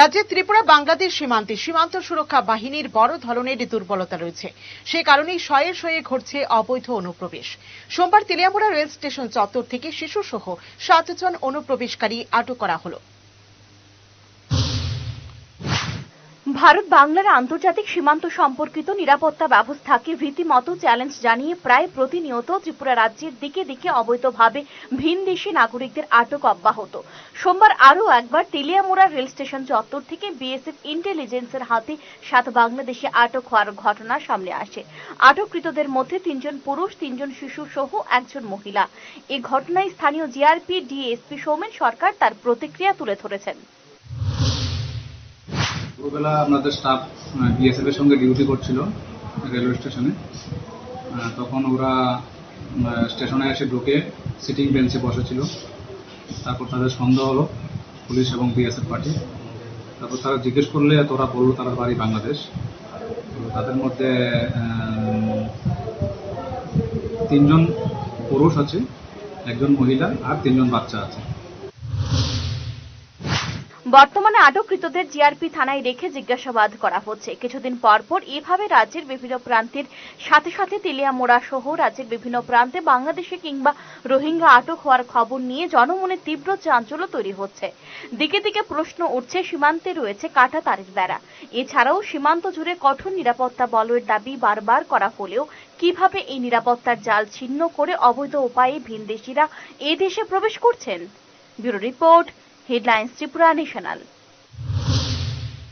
রাজ্যের ত্রিপুরা, বাংলাদেশ সীমান্তে সীমান্ত সুরক্ষা বাহিনীর বড় ধরনের দুর্বলতা রয়েছে। সে কারণেই শয়ে শয়ে ঘটছে অবৈধ অনুপ্রবেশ। সোমবার তেলিয়ামুড়া রেল স্টেশন চত্বর থেকে শিশুসহ সাতজন অনুপ্রবেশকারী আটক করা হলো। ভারত বাংলার আন্তর্জাতিক সীমান্ত সম্পর্কিত নিরাপত্তা ব্যবস্থাকে রীতিমতো চ্যালেঞ্জ জানিয়ে প্রায় প্রতিনিয়ত ত্রিপুরা রাজ্যের দিকে দিকে অবৈধভাবে ভিনদেশী নাগরিকদের আটক অব্যাহত। সোমবার আরও একবার তেলিয়ামুড়া রেল স্টেশন চত্বর থেকে বিএসএফ ইন্টেলিজেন্সের হাতে সাত বাংলাদেশে আটক হওয়ার ঘটনা সামনে আসে। আটককৃতদের মধ্যে তিনজন পুরুষ, তিনজন শিশু সহ একজন মহিলা। এ ঘটনায় স্থানীয় জিআরপি ডিএসপি সৌমেন সরকার তার প্রতিক্রিয়া তুলে ধরেছেন। ভোরবেলা আপনাদের স্টাফ বিএসএফ এর সঙ্গে ডিউটি করছিল রেলওয়ে স্টেশনে তখন ওরা স্টেশনে এসে ঢুকে সিটিং বেঞ্চে বসেছিল। তারপর তাদের সন্দেহ হলো পুলিশ এবং বিএসএফ পার্টি। তারপর তারা জিজ্ঞেস করলে তোরা বলল তারা বাড়ি বাংলাদেশ। তাদের মধ্যে তিনজন পুরুষ আছে, একজন মহিলা আর তিনজন বাচ্চা আছে। বর্তমানে আটককৃতদের জিআরপি থানায় রেখে জিজ্ঞাসাবাদ করা হচ্ছে। কিছুদিন পর পর এভাবে রাজ্যের বিভিন্ন প্রান্তের সাথে সাথে তেলিয়ামোড়া সহ রাজ্যের বিভিন্ন প্রান্তে বাংলাদেশে কিংবা রোহিঙ্গা আটক হওয়ার খবর নিয়ে জনমনে তীব্র চাঞ্চল্য তৈরি হচ্ছে। দিকে দিকে প্রশ্ন উঠছে, সীমান্তে রয়েছে কাটা তারের বেড়া। এছাড়াও সীমান্ত জুড়ে কঠোর নিরাপত্তা বলয়ের দাবি বারবার করা হলেও কীভাবে এই নিরাপত্তার জাল ছিন্ন করে অবৈধ উপায়ে ভিনদেশিরা এ দেশে প্রবেশ করছেন? Bureau report headlines Tripura national